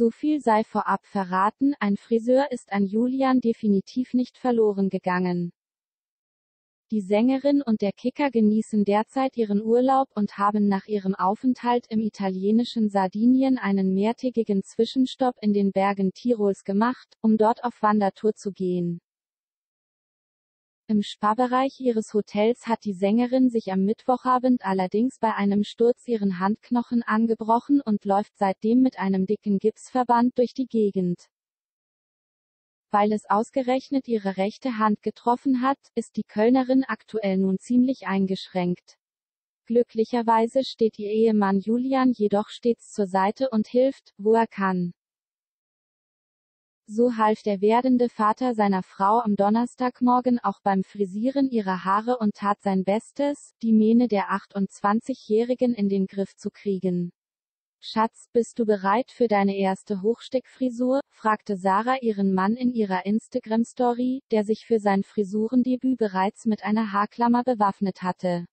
So viel sei vorab verraten, ein Friseur ist an Julian definitiv nicht verloren gegangen. Die Sängerin und der Kicker genießen derzeit ihren Urlaub und haben nach ihrem Aufenthalt im italienischen Sardinien einen mehrtägigen Zwischenstopp in den Bergen Tirols gemacht, um dort auf Wandertour zu gehen. Im Spa-Bereich ihres Hotels hat die Sängerin sich am Mittwochabend allerdings bei einem Sturz ihren Handknochen angebrochen und läuft seitdem mit einem dicken Gipsverband durch die Gegend. Weil es ausgerechnet ihre rechte Hand getroffen hat, ist die Kölnerin aktuell nun ziemlich eingeschränkt. Glücklicherweise steht ihr Ehemann Julian jedoch stets zur Seite und hilft, wo er kann. So half der werdende Vater seiner Frau am Donnerstagmorgen auch beim Frisieren ihrer Haare und tat sein Bestes, die Mähne der 28-Jährigen in den Griff zu kriegen. Schatz, bist du bereit für deine erste Hochsteckfrisur? fragte Sarah ihren Mann in ihrer Instagram-Story, der sich für sein Frisurendebüt bereits mit einer Haarklammer bewaffnet hatte.